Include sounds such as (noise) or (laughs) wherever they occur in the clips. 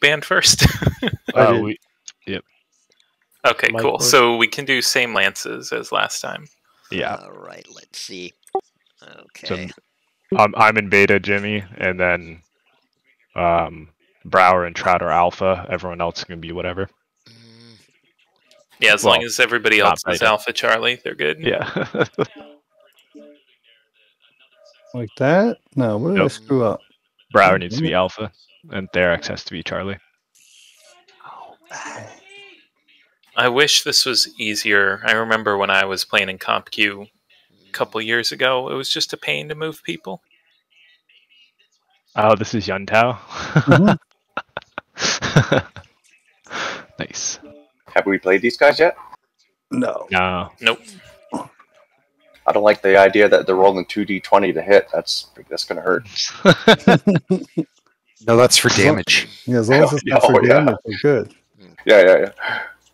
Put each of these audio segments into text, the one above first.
banned first? (laughs) I Uh, did. we, okay, Mike cool. was- So we can do same lances as last time. yeah. All right, let's see. Okay. I'm I'm in beta, Jimmy, and then um, Brower and Trout are alpha. Everyone else can be whatever. Mm, Yeah, as Well, long as everybody else is beta. Alpha Charlie, they're good. Yeah. (laughs) Like that? No, what did I Nope. screw up? Brower needs to be alpha, and Therex has to be Charlie. I wish this was easier. I remember when I was playing in CompQ a couple years ago, it was just a pain to move people. Oh, this is Yuntao. Mhm. (laughs) nice. Have we played these guys yet? No. No. Nope. I don't like the idea that they're rolling two d twenty to hit. That's that's gonna hurt. (laughs) (laughs) No, that's for damage. Yeah, as long as it's not (laughs) Oh, for yeah. damage, we're good. Yeah, yeah,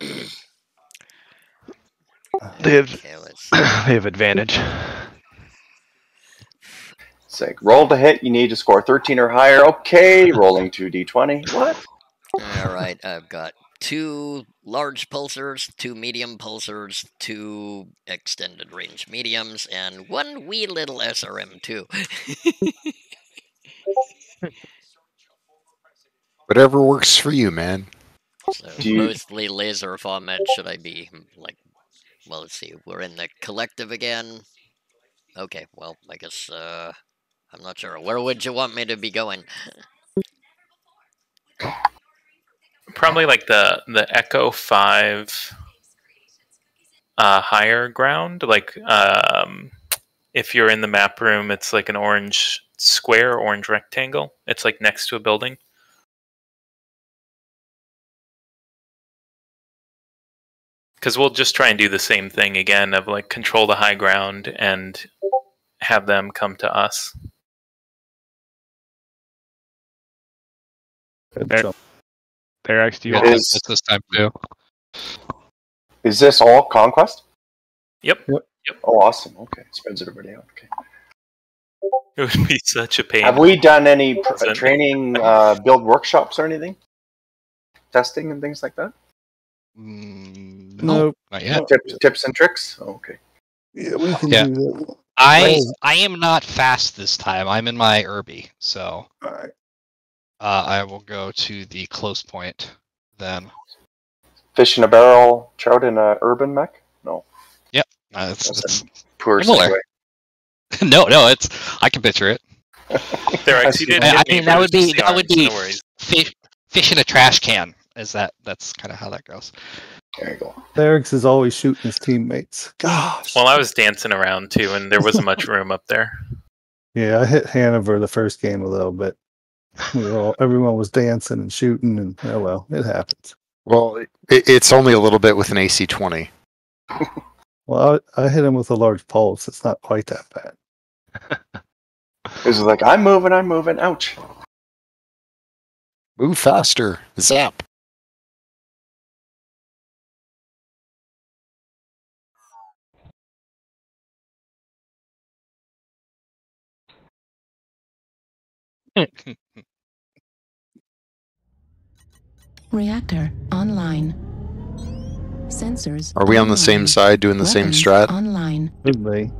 yeah. They have okay, (clears throat) they have advantage. It's like roll to hit. You need to score thirteen or higher. Okay, rolling two d twenty. What? All right, I've got two large pulsars, two medium pulsars, two extended range mediums, and one wee little SRM2. (laughs) Whatever works for you, man. so Do you- mostly laser format. Should I be hmm, like? Well, let's see. We're in the collective again. Okay. Well, I guess uh, I'm not sure. Where would you want me to be going? Probably like the the Echo Five uh, higher ground. Like um, if you're in the map room, it's like an orange square, orange rectangle. It's like next to a building. Because we'll just try and do the same thing again of like control the high ground and have them come to us. Good There- jump. Do you have is- It's this time too. Is this all conquest? Yep. Yep. Oh, awesome. Okay, spreads it everybody out. Okay. It would be such a pain. Have we done any pr- training, uh, build workshops or anything? Testing and things like that. Mm, no, Nope. not yet. Tips, tips and tricks. Oh, okay. Yeah, we can Yeah. do that. I Oh. I am not fast this time. I'm in my Urbie, so All right. uh, I will go to the close point then. Fish in a barrel, trout in a urban mech. No, Uh, it's, That's it's, poor Similar. (laughs) no, no, it's I can picture it. (laughs) There, I see. didn't I, I mean, that would be that CRs, would be no fish, fish in a trash can. Is that that's kind of how that goes? There you go. Derek's is always shooting his teammates. Gosh. Well, I was dancing around too, and there wasn't much room up there. Yeah, I hit Hanover the first game a little bit. We all, everyone was dancing and shooting, and oh well, it happens. Well, it, it's only a little bit with an AC 20. (laughs) Well, I, I hit him with a large pulse. It's not quite that bad. This is like I'm moving, I'm moving. Ouch. Move faster. Zap. Reactor online. Sensors. Are we on the same side doing the same strat? Online. Could be.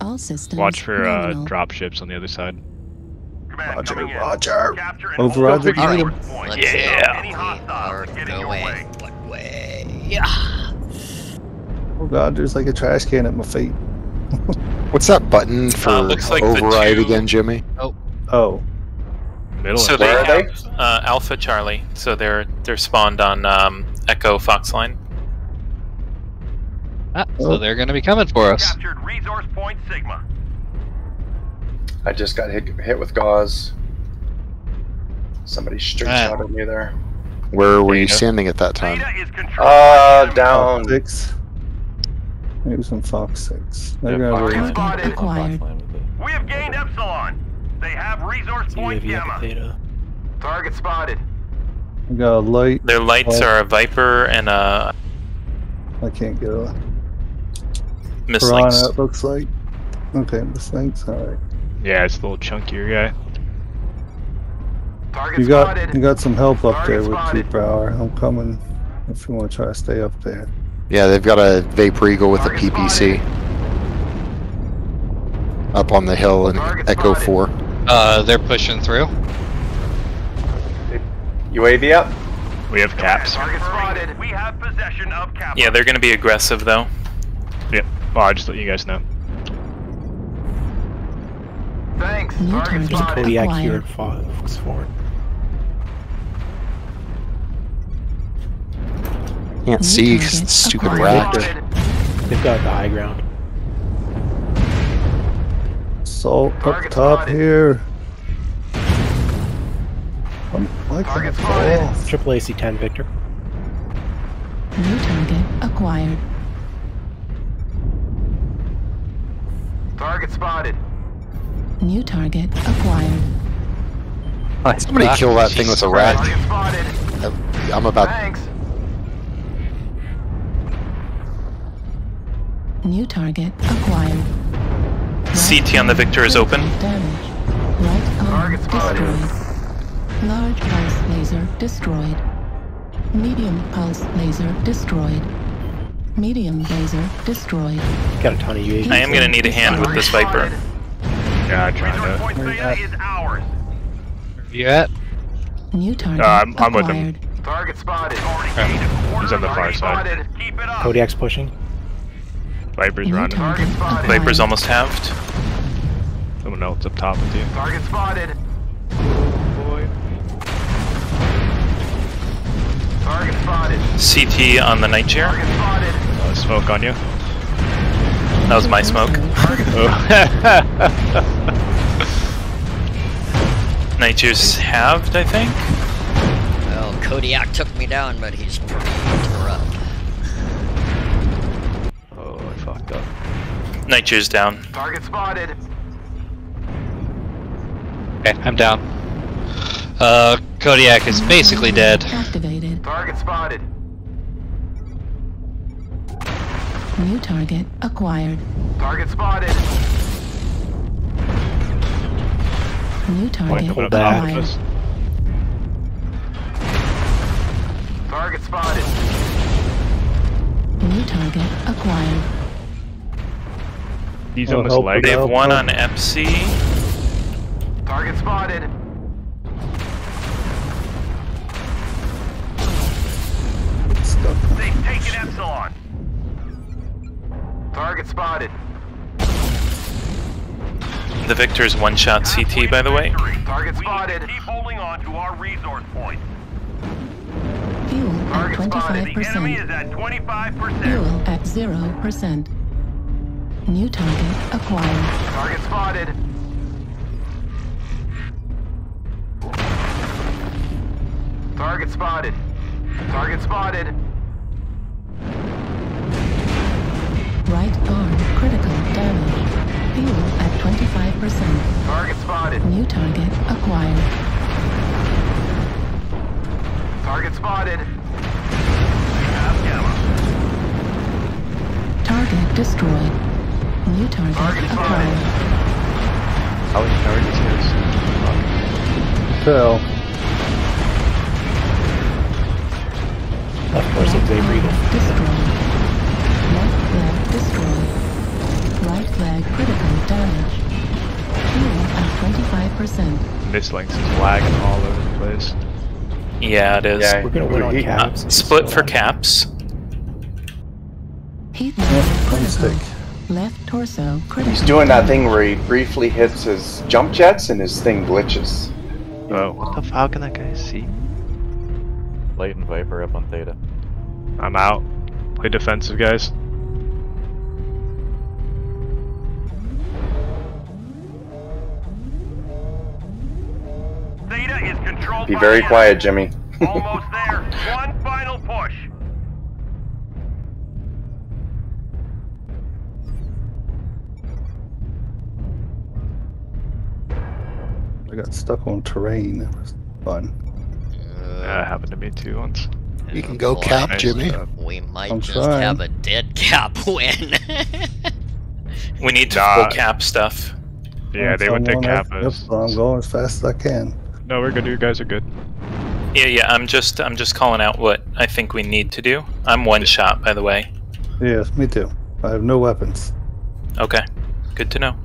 All systems. Watch for uh, drop ships on the other side. Roger, Roger. Capture Over hold Roger. the All right, resource point. let's. Yeah. Any hostiles are getting your going. way. What way? Yeah. Oh god, there's like a trash can at my feet. (laughs) What's that button for Uh, looks like override two- again, Jimmy? Oh, Oh. Middle. So they Where they? have uh, Alpha Charlie. So they're they're spawned on um, Echo Foxline. Ah, Oh. so they're going to be coming for us. Captured resource point Sigma. I just got hit, hit with Gauss. Somebody straight Ah. shot at me there. Where were you you standing at that time? Beta is controlled. Uh, by down. six. Maybe some Fox six. They're Yeah, gonna Fox be- Target Target spotted. acquired. We have gained Epsilon. They have resource point Gamma. Theta. Target spotted. I got a light. Their lights Oh. are a Viper and a I can't get a Miss piranha. Lynx. It looks like. Okay, the snakes. All right. Yeah, it's a little chunkier guy. Target You got spotted. you got some help up Target there with spotted. Pete Brower. I'm coming if you want to try to stay up there. Yeah, they've got a Vapor Eagle with a Target PPC up on the hill in Target Echo spotted. 4. Uh, they're pushing through. UAV up. We have caps. We have possession of Kappa. Yeah, they're going to be aggressive though. Yep. Well, I'll just let you guys know. Thanks. New Target target spotted. Kodiak here acquired. at Fox Ford. Can't New see 'cause target the stupid acquired. rat. They've got the high ground. Salt up top spotted. here. I'm like Target that spotted. off. Triple AC 10 Victor. New target acquired. Target spotted. New target acquired. Somebody ah, kill that thing with a rat. I'm about. Thanks. New target acquired. CT on the Victor is open. Damage. Right arm Target spotted. destroyed. Large pulse laser destroyed. Medium pulse laser destroyed. Medium laser destroyed. Got a ton of UAVs. I am going to need a hand with this Viper. Yeah, I'm trying to. point Theta is ours. You at? New target Uh, I'm- I'm with him. acquired. Target spotted. He's on the far side. Spotted. Keep it up. Kodiak's pushing. Viper's New running. target Target spotted. acquired. Viper's almost halved. Someone else up top with you. Target spotted. Target spotted. CT on the Night Gyr. Target spotted. Uh, smoke on you. That was my smoke. (laughs) Night Gyr's halved, I think. Well, Kodiak took me down, but he's pretty interrupt. I fucked up. Night down. Target spotted. Okay, I'm down. Uh, Kodiak is basically dead. Activated. Target spotted. New target acquired. Target spotted. New target pull Up back. acquired. Target spotted. New target acquired. He's Oh, almost help lagged. They have one help. on EPSI. Target spotted. They've taken Epsilon. Target spotted. The Victor's one shot CT, by the way. Target spotted. Keep holding on to our resource points. Fuel at Target spotted. The enemy is at 25%. Fuel at 0%. New target acquired. Target spotted. Target spotted. Target spotted. Right arm critical damage. Fuel at 25%. Target spotted. New target acquired. Target spotted. Target destroyed. New target Target spotted. acquired. How many targets is? Tell. Left course of Vapor Eagle. Destroyed. Left flag destroyed. Right flag critical damage. Fuel at 25%. Mist Lynx is lagging all over the place. Yeah, it is. Yeah. We're gonna win on He- Uh, caps. split for caps. Heat Yeah, critical. stick. Left torso critical. He's doing that thing where he briefly hits his jump jets and his thing glitches. Oh, What the fuck? How can that guy see? Latent Viper up on Theta. I'm out. Play defensive, guys. Theta is controlled Be very the quiet, Jimmy. Almost there. (laughs) One got stuck on terrain. It was fun. That happened to me too once. You can go boy. cap, Nice Jimmy. job. We might I'm just trying. have a dead cap (laughs) win. We need to Nah. cap stuff. Yeah, they I'm went to cap us. Yep, I'm going as fast as I can. No, we're good. You guys are good. Yeah, yeah. I'm just I'm just calling out what I think we need to do. I'm one shot, by the way. Yes, me too. I have no weapons. Okay, good to know.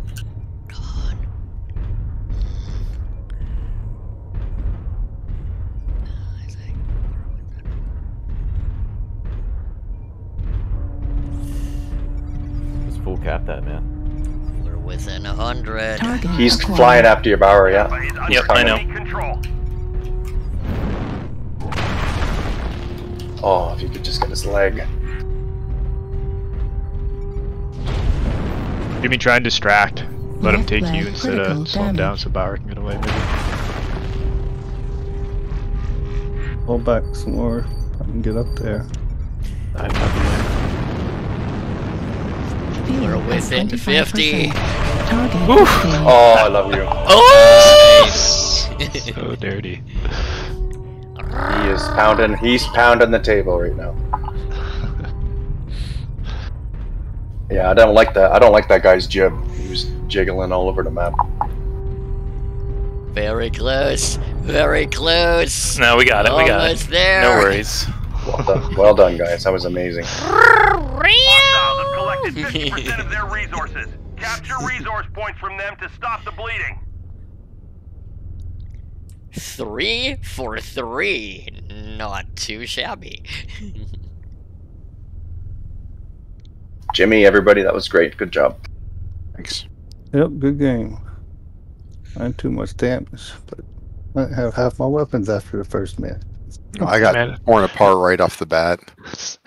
Full cap that man. We're within a hundred. He's acquired. flying after your Bauer, yeah. Alpha is under Yep, I know. Control. Oh, if you could just get his leg. Jimmy, try and distract. Let him Left take you instead critical of slow him down so Bauer can get away. Maybe. Pull back some more. I can get up there. I'm not Fuel We're within 50. Oof. Oh, I love you. Oh! So (laughs) dirty. He is pounding. He's pounding the table right now. Yeah, I don't like that. I don't like that guy's jib. He was jiggling all over the map. Very close. Very close. No, we got it. We got it. there. No worries. Well done, well done, guys. That was amazing. (laughs) Hostiles 50% of their (laughs) resources. Capture resource points from them to stop the bleeding. Three for three. Not too shabby. (laughs) Jimmy, everybody, that was great. Good job. Thanks. Yep, good game. I had too much damage, but I have half my weapons after the first match. I got Man. torn apart right off the bat. (laughs)